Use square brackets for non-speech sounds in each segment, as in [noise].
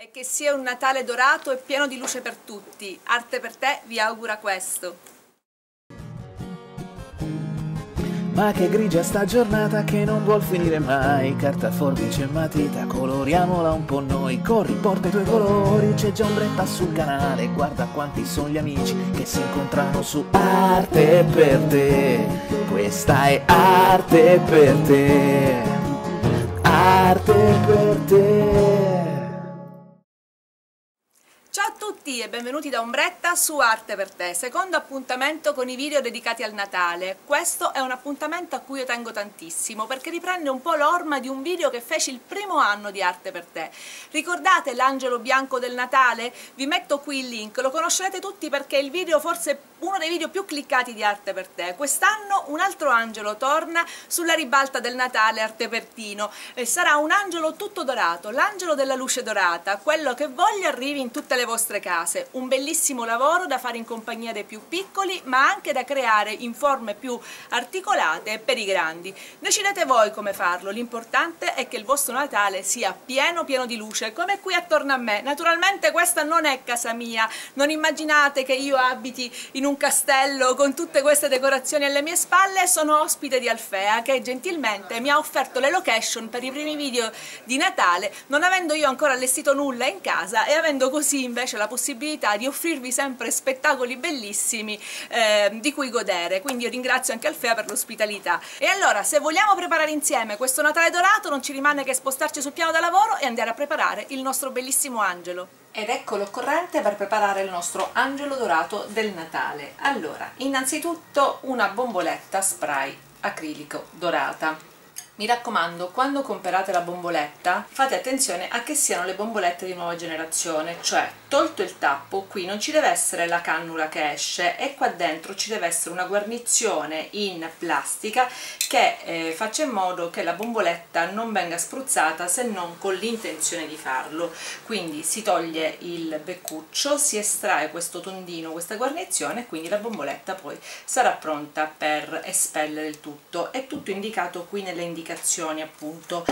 E che sia un Natale dorato e pieno di luce per tutti. Arte per te vi augura questo. Ma che grigia sta giornata che non vuol finire mai. Carta, forbice e matita, coloriamola un po' noi. Corri, porta i tuoi colori, c'è già ombretta sul canale. Guarda quanti sono gli amici che si incontrano su Arte per te. Questa è arte per te. Arte per te tutti e benvenuti da Ombretta su Arte per te, secondo appuntamento con i video dedicati al Natale. Questo è un appuntamento a cui io tengo tantissimo perché riprende un po' l'orma di un video che feci il primo anno di Arte per te. Ricordate l'angelo bianco del Natale? Vi metto qui il link, lo conoscerete tutti perché il video forse uno dei video più cliccati di Arte per te. Quest'anno un altro angelo torna sulla ribalta del Natale Artepertino e sarà un angelo tutto dorato, l'angelo della luce dorata, quello che voglio arrivi in tutte le vostre case. Un bellissimo lavoro da fare in compagnia dei più piccoli ma anche da creare in forme più articolate per i grandi. Decidete voi come farlo, l'importante è che il vostro Natale sia pieno pieno di luce come qui attorno a me. Naturalmente questa non è casa mia, non immaginate che io abiti in un castello con tutte queste decorazioni alle mie spalle, sono ospite di Alfea che gentilmente mi ha offerto le location per i primi video di Natale non avendo io ancora allestito nulla in casa e avendo così invece la possibilità di offrirvi sempre spettacoli bellissimi eh, di cui godere, quindi io ringrazio anche Alfea per l'ospitalità. E allora, se vogliamo preparare insieme questo Natale dorato, non ci rimane che spostarci sul piano da lavoro e andare a preparare il nostro bellissimo angelo. Ed ecco l'occorrente per preparare il nostro angelo dorato del Natale. Allora, innanzitutto una bomboletta spray acrilico dorata. Mi raccomando, quando comprate la bomboletta fate attenzione a che siano le bombolette di nuova generazione, cioè tolto il tappo qui non ci deve essere la cannula che esce e qua dentro ci deve essere una guarnizione in plastica che eh, faccia in modo che la bomboletta non venga spruzzata se non con l'intenzione di farlo. Quindi si toglie il beccuccio, si estrae questo tondino, questa guarnizione e quindi la bomboletta poi sarà pronta per espellere il tutto. È tutto indicato qui nelle indicazioni indicazioni appunto.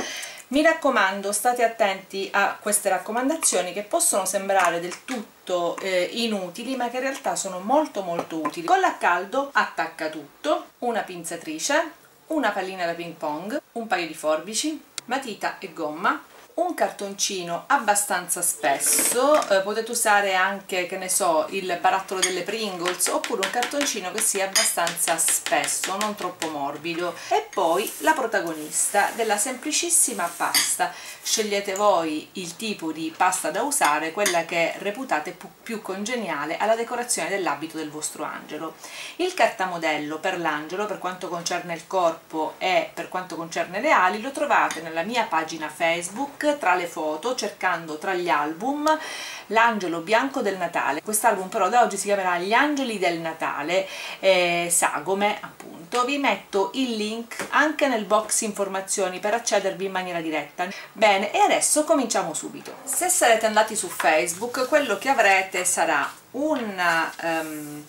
Mi raccomando state attenti a queste raccomandazioni che possono sembrare del tutto eh, inutili ma che in realtà sono molto molto utili. Con la caldo attacca tutto. Una pinzatrice una pallina da ping pong un paio di forbici matita e gomma un cartoncino abbastanza spesso, eh, potete usare anche, che ne so, il barattolo delle Pringles oppure un cartoncino che sia abbastanza spesso, non troppo morbido. E poi la protagonista della semplicissima pasta. Scegliete voi il tipo di pasta da usare, quella che reputate più congeniale alla decorazione dell'abito del vostro angelo. Il cartamodello per l'angelo, per quanto concerne il corpo e per quanto concerne le ali, lo trovate nella mia pagina Facebook tra le foto cercando tra gli album l'angelo bianco del Natale. Quest'album però da oggi si chiamerà gli angeli del Natale. Eh, sagome appunto. Vi metto il link anche nel box informazioni per accedervi in maniera diretta. Bene e adesso cominciamo subito. Se sarete andati su Facebook quello che avrete sarà una, um,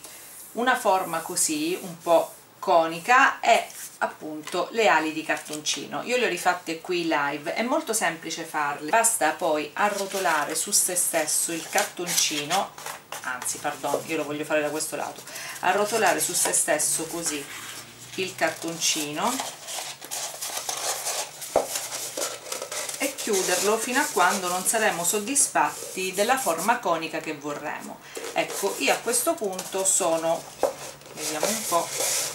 una forma così un po' conica e appunto le ali di cartoncino. Io le ho rifatte qui live è molto semplice farle. Basta poi arrotolare su se stesso il cartoncino anzi pardon io lo voglio fare da questo lato arrotolare su se stesso così il cartoncino e chiuderlo fino a quando non saremo soddisfatti della forma conica che vorremmo ecco io a questo punto sono vediamo un po'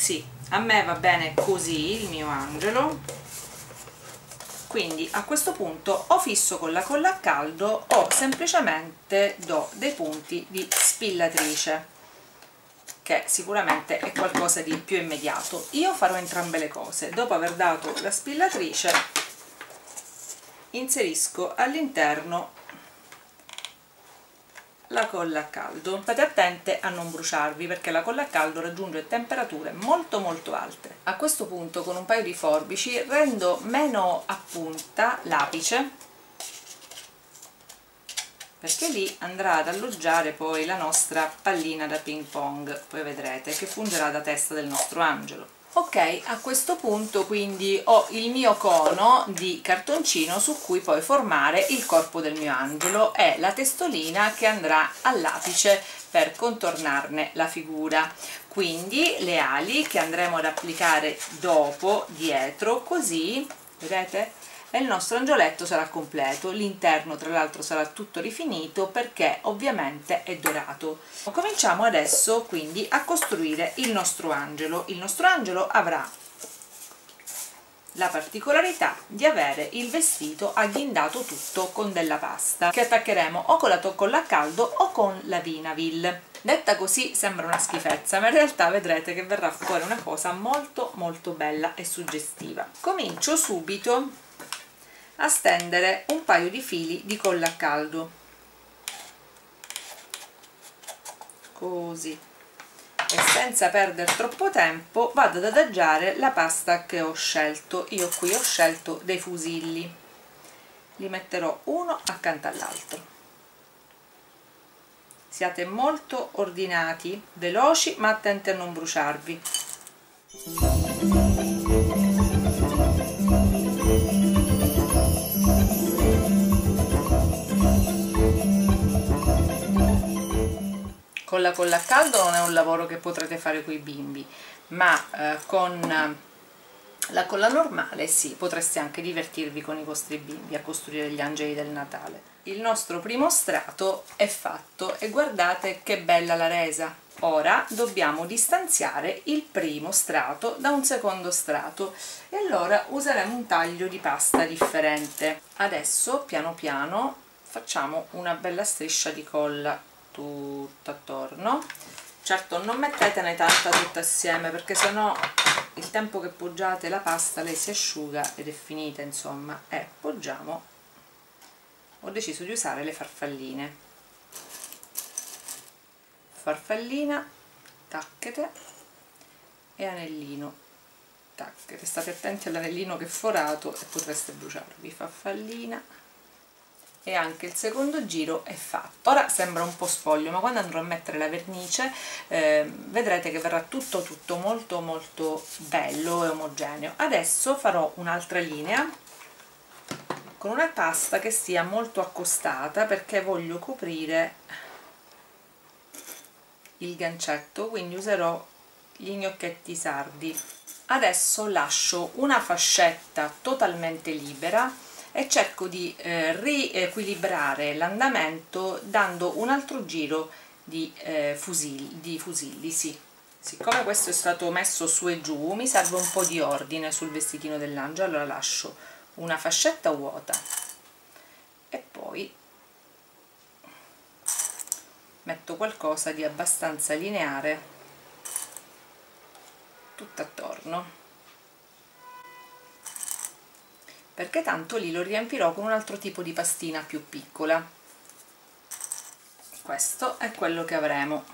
sì, a me va bene così il mio angelo. Quindi a questo punto o fisso con la colla a caldo o semplicemente do dei punti di spillatrice che sicuramente è qualcosa di più immediato. Io farò entrambe le cose. Dopo aver dato la spillatrice inserisco all'interno la colla a caldo. State attente a non bruciarvi perché la colla a caldo raggiunge temperature molto molto alte. A questo punto con un paio di forbici rendo meno a punta l'apice perché lì andrà ad alloggiare poi la nostra pallina da ping pong. Poi vedrete che fungerà da testa del nostro angelo ok a questo punto quindi ho il mio cono di cartoncino su cui poi formare il corpo del mio angelo. E la testolina che andrà all'apice per contornarne la figura. Quindi le ali che andremo ad applicare dopo dietro così vedete e il nostro angioletto sarà completo. L'interno tra l'altro sarà tutto rifinito perché ovviamente è dorato. Cominciamo adesso quindi a costruire il nostro angelo. Il nostro angelo avrà la particolarità di avere il vestito agghindato tutto con della pasta che attaccheremo o con la toccolla a caldo o con la Vinavil. Detta così sembra una schifezza ma in realtà vedrete che verrà fuori una cosa molto molto bella e suggestiva. Comincio subito a stendere un paio di fili di colla a caldo. Così. E senza perdere troppo tempo vado ad adagiare la pasta che ho scelto. Io qui ho scelto dei fusilli. Li metterò uno accanto all'altro. Siate molto ordinati veloci ma attenti a non bruciarvi con la colla a caldo non è un lavoro che potrete fare con i bimbi ma eh, con la colla normale sì, potreste anche divertirvi con i vostri bimbi a costruire gli angeli del Natale. Il nostro primo strato è fatto e guardate che bella la resa. Ora dobbiamo distanziare il primo strato da un secondo strato e allora useremo un taglio di pasta differente. Adesso piano piano facciamo una bella striscia di colla tutto attorno. Certo non mettetene tanta tutta assieme perché sennò il tempo che poggiate la pasta lei si asciuga ed è finita insomma. E poggiamo. Ho deciso di usare le farfalline. Farfallina tacchete e anellino. Tacchete. State attenti all'anellino che è forato e potreste bruciarvi. Farfallina e anche il secondo giro è fatto. Ora sembra un po' spoglio ma quando andrò a mettere la vernice eh, vedrete che verrà tutto tutto molto molto bello e omogeneo. Adesso farò un'altra linea con una pasta che sia molto accostata perché voglio coprire il gancetto quindi userò gli gnocchetti sardi. Adesso lascio una fascetta totalmente libera e cerco di eh, riequilibrare l'andamento dando un altro giro di, eh, fusilli, di fusilli sì. siccome questo è stato messo su e giù mi serve un po' di ordine sul vestitino dell'angelo allora lascio una fascetta vuota e poi metto qualcosa di abbastanza lineare tutto attorno perché tanto lì lo riempirò con un altro tipo di pastina più piccola. Questo è quello che avremo.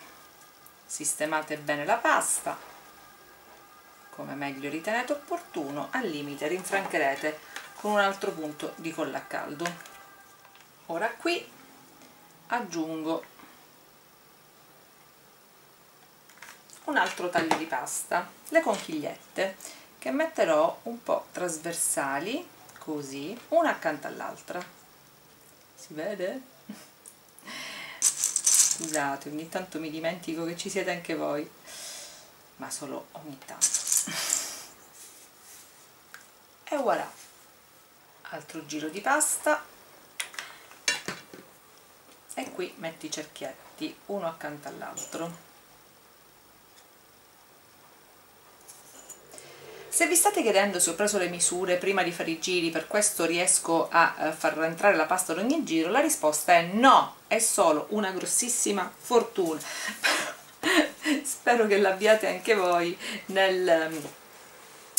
Sistemate bene la pasta. Come meglio ritenete opportuno al limite rinfrancherete con un altro punto di colla a caldo. Ora qui aggiungo un altro taglio di pasta le conchigliette che metterò un po' trasversali così una accanto all'altra. Si vede? scusate ogni tanto mi dimentico che ci siete anche voi ma solo ogni tanto. E voilà. Altro giro di pasta. E qui metti i cerchietti uno accanto all'altro Se vi state chiedendo se ho preso le misure prima di fare i giri, per questo riesco a eh, far entrare la pasta ad ogni giro, la risposta è no, è solo una grossissima fortuna. [laughs] Spero che l'abbiate anche voi nel,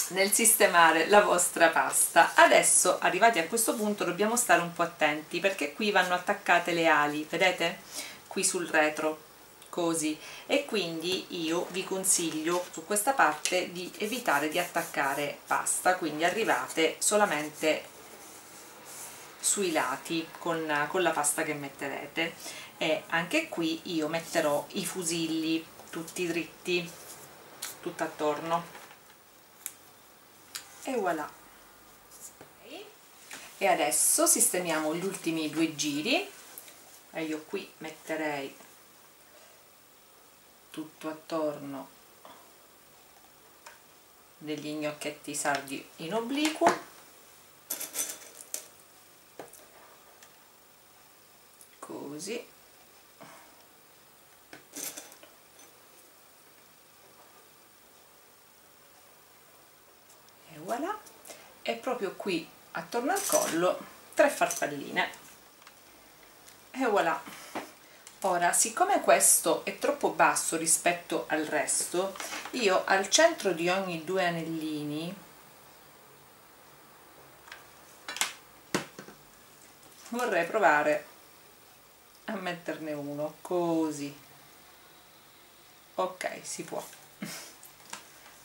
nel sistemare la vostra pasta. Adesso, arrivati a questo punto, dobbiamo stare un po' attenti, perché qui vanno attaccate le ali, vedete? Qui sul retro così. E quindi io vi consiglio su questa parte di evitare di attaccare pasta quindi arrivate solamente sui lati con, con la pasta che metterete. E anche qui io metterò i fusilli tutti dritti tutto attorno. E voilà. E adesso sistemiamo gli ultimi due giri. E io qui metterei tutto attorno degli gnocchetti sardi in obliquo. Così. E voilà. E proprio qui attorno al collo tre farfalline. E voilà ora siccome questo è troppo basso rispetto al resto io al centro di ogni due anellini vorrei provare a metterne uno così. Ok si può.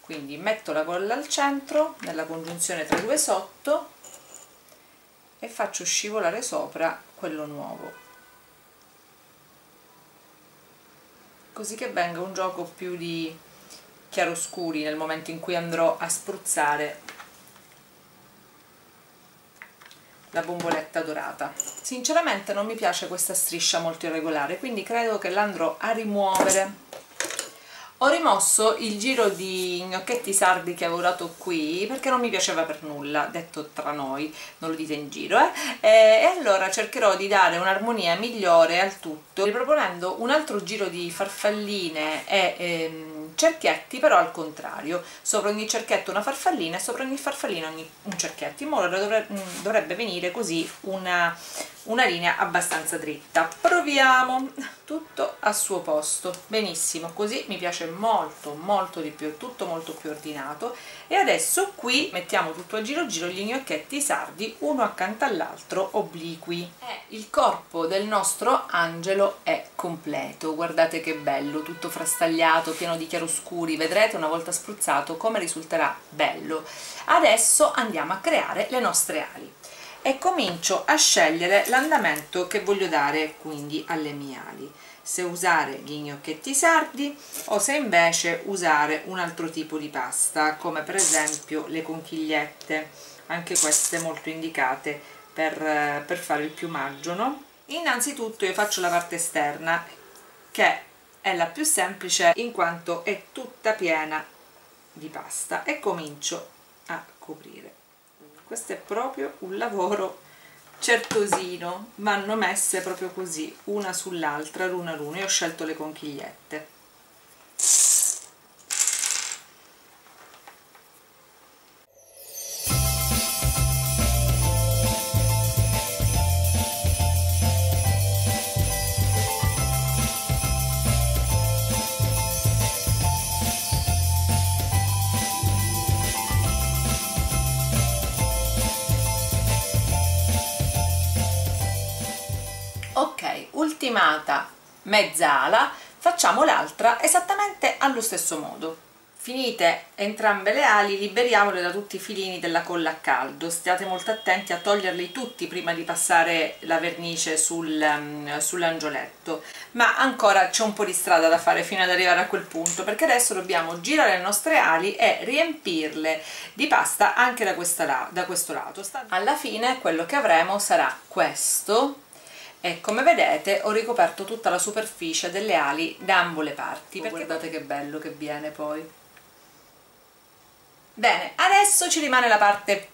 Quindi metto la colla al centro nella congiunzione tra due sotto e faccio scivolare sopra quello nuovo così che venga un gioco più di chiaroscuri nel momento in cui andrò a spruzzare la bomboletta dorata. Sinceramente non mi piace questa striscia molto irregolare quindi credo che l'andrò a rimuovere ho rimosso il giro di gnocchetti sardi che avevo dato qui perché non mi piaceva per nulla, detto tra noi, non lo dite in giro, eh? E, allora cercherò di dare un'armonia migliore al tutto, riproponendo un altro giro di farfalline e ehm, cerchietti, però al contrario, sopra ogni cerchietto una farfallina e sopra ogni farfallina ogni, un cerchietto, in modo che dovrebbe, dovrebbe venire così una, una linea abbastanza dritta. Proviamo! tutto a suo posto. Benissimo così mi piace molto molto di più tutto molto più ordinato. E adesso qui mettiamo tutto a giro giro gli gnocchetti sardi uno accanto all'altro obliqui. E il corpo del nostro angelo è completo. Guardate che bello tutto frastagliato pieno di chiaroscuri. Vedrete una volta spruzzato come risulterà bello. Adesso andiamo a creare le nostre ali e comincio a scegliere l'andamento che voglio dare quindi alle mie ali se usare gli gnocchetti sardi o se invece usare un altro tipo di pasta come per esempio le conchigliette anche queste molto indicate per, per fare il piumaggio no? innanzitutto io faccio la parte esterna che è la più semplice in quanto è tutta piena di pasta e comincio a coprire questo è proprio un lavoro certosino vanno messe proprio così una sull'altra l'una all'una io ho scelto le conchigliette ultimata mezz'ala facciamo l'altra esattamente allo stesso modo. Finite entrambe le ali liberiamole da tutti i filini della colla a caldo. State molto attenti a toglierli tutti prima di passare la vernice sul, um, sull'angioletto. Ma ancora c'è un po' di strada da fare fino ad arrivare a quel punto perché adesso dobbiamo girare le nostre ali e riempirle di pasta anche da, questa, da questo lato. Alla fine quello che avremo sarà questo e come vedete ho ricoperto tutta la superficie delle ali da ambo le parti perché guardate che bello che viene poi. Bene adesso ci rimane la parte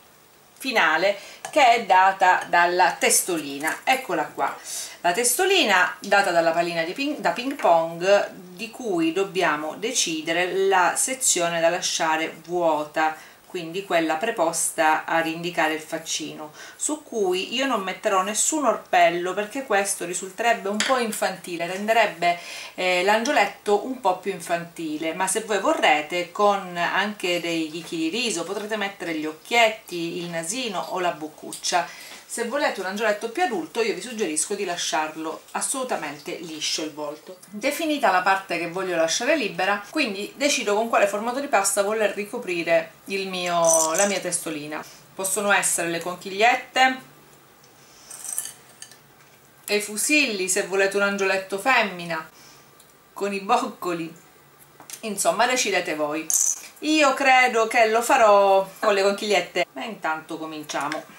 finale che è data dalla testolina. Eccola qua. La testolina data dalla pallina ping, da ping pong di cui dobbiamo decidere la sezione da lasciare vuota quindi quella preposta ad indicare il faccino su cui io non metterò nessun orpello perché questo risulterebbe un po' infantile renderebbe eh, l'angioletto un po' più infantile. Ma se voi vorrete con anche dei chicchi di riso potrete mettere gli occhietti, il nasino o la boccuccia se volete un angioletto più adulto io vi suggerisco di lasciarlo assolutamente liscio il volto. Definita la parte che voglio lasciare libera quindi decido con quale formato di pasta voler ricoprire mio, la mia testolina. Possono essere le conchigliette i fusilli se volete un angioletto femmina con i boccoli. Insomma decidete voi. Io credo che lo farò con le conchigliette. Ma intanto cominciamo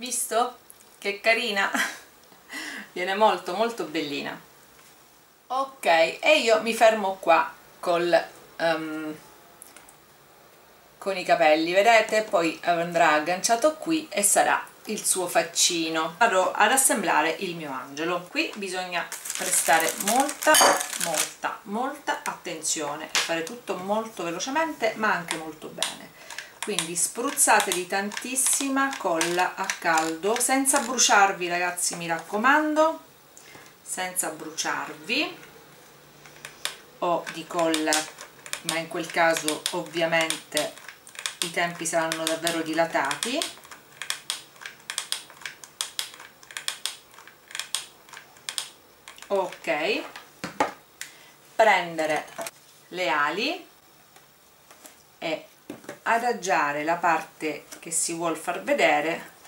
visto? che carina. [laughs] Viene molto molto bellina. Ok e io mi fermo qua col, um, con i capelli. Vedete? Poi andrà agganciato qui e sarà il suo faccino. Vado ad assemblare il mio angelo. Qui bisogna prestare molta molta molta attenzione fare tutto molto velocemente ma anche molto bene quindi spruzzate di tantissima colla a caldo. Senza bruciarvi ragazzi mi raccomando. Senza bruciarvi. O di colla ma in quel caso ovviamente i tempi saranno davvero dilatati. Ok. Prendere le ali e adagiare la parte che si vuol far vedere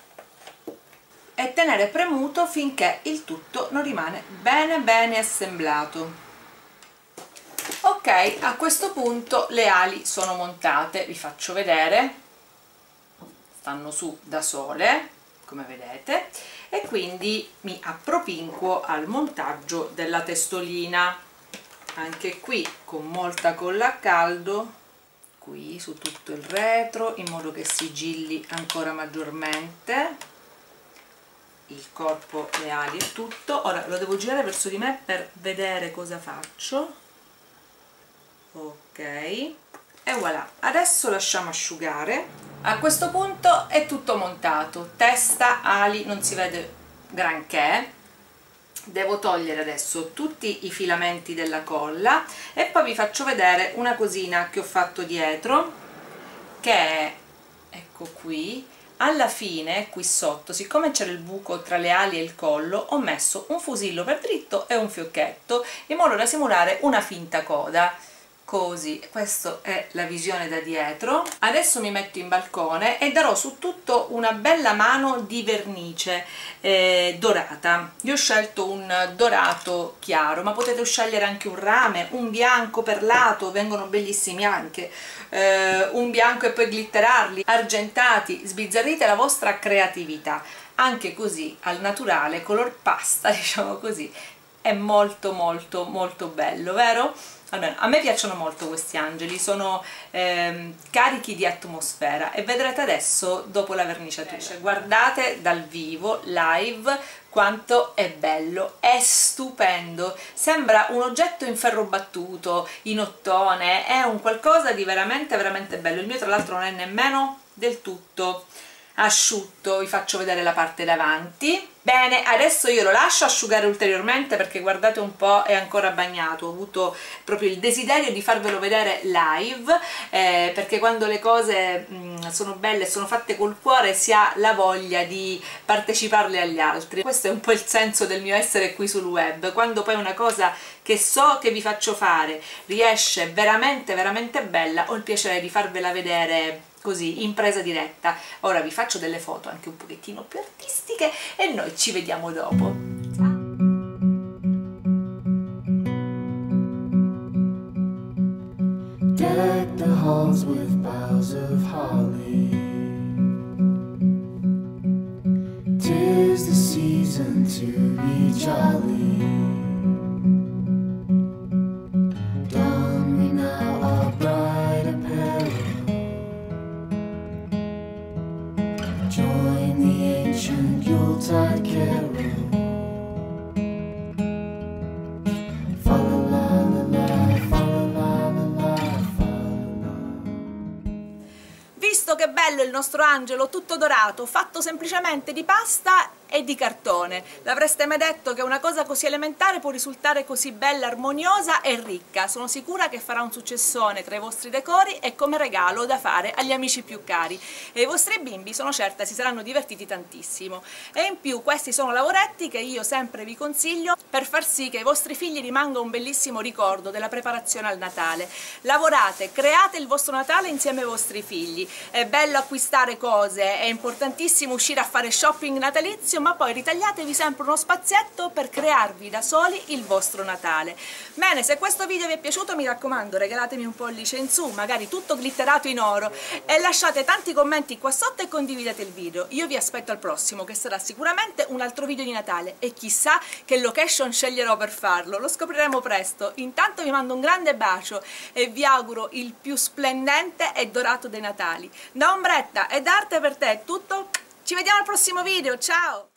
e tenere premuto finché il tutto non rimane bene bene assemblato. Ok a questo punto le ali sono montate vi faccio vedere. Stanno su da sole come vedete e quindi mi appropinquo al montaggio della testolina. Anche qui con molta colla a caldo qui su tutto il retro in modo che sigilli ancora maggiormente. Il corpo, le ali e tutto. Ora lo devo girare verso di me per vedere cosa faccio. Ok. E voilà. Adesso lasciamo asciugare. A questo punto è tutto montato. Testa, ali, non si vede granché devo togliere adesso tutti i filamenti della colla e poi vi faccio vedere una cosina che ho fatto dietro che è ecco qui alla fine qui sotto siccome c'era il buco tra le ali e il collo ho messo un fusillo per dritto e un fiocchetto in modo da simulare una finta coda così. Questa è la visione da dietro. Adesso mi metto in balcone e darò su tutto una bella mano di vernice eh, dorata. Io ho scelto un dorato chiaro ma potete scegliere anche un rame un bianco perlato vengono bellissimi anche. Eh, un bianco e poi glitterarli argentati sbizzarrite la vostra creatività. Anche così al naturale color pasta [laughs] diciamo così è molto molto molto bello vero? Almeno, a me piacciono molto questi angeli, sono ehm, carichi di atmosfera e vedrete adesso dopo la verniciatura. Cioè, guardate dal vivo, live, quanto è bello, è stupendo, sembra un oggetto in ferro battuto, in ottone, è un qualcosa di veramente veramente bello, il mio tra l'altro non è nemmeno del tutto asciutto vi faccio vedere la parte davanti. Bene adesso io lo lascio asciugare ulteriormente perché guardate un po' è ancora bagnato. Ho avuto proprio il desiderio di farvelo vedere live eh, perché quando le cose mh, mm, sono belle sono fatte col cuore si ha la voglia di parteciparle agli altri. Questo è un po' il senso del mio essere qui sul web. Quando poi una cosa che so che vi faccio fare riesce veramente veramente bella ho il piacere di farvela vedere così in presa diretta. Ora vi faccio delle foto anche un pochettino più artistiche e noi ci vediamo dopo. Deck the halls with boughs of holly. Tis the season to be jolly Visto che bello il nostro angelo tutto dorato, fatto semplicemente di pasta e di cartone. L'avreste mai detto che una cosa così elementare può risultare così bella, armoniosa e ricca? Sono sicura che farà un successone tra i vostri decori e come regalo da fare agli amici più cari. E i vostri bimbi sono certa si saranno divertiti tantissimo. E in più questi sono lavoretti che io sempre vi consiglio per far sì che ai vostri figli rimanga un bellissimo ricordo della preparazione al Natale. Lavorate, create il vostro Natale insieme ai vostri figli. È bello acquistare cose, è importantissimo uscire a fare shopping natalizio, ma poi ritagliatevi sempre uno spazietto per crearvi da soli il vostro Natale. Bene, se questo video vi è piaciuto mi raccomando regalatemi un pollice in su, magari tutto glitterato in oro e lasciate tanti commenti qua sotto e condividete il video. Io vi aspetto al prossimo che sarà sicuramente un altro video di Natale e chissà che location sceglierò per farlo, lo scopriremo presto. Intanto vi mando un grande bacio e vi auguro il più splendente e dorato dei Natali. Da Ombretta ed Arte per te è tutto, ci vediamo al prossimo video, ciao!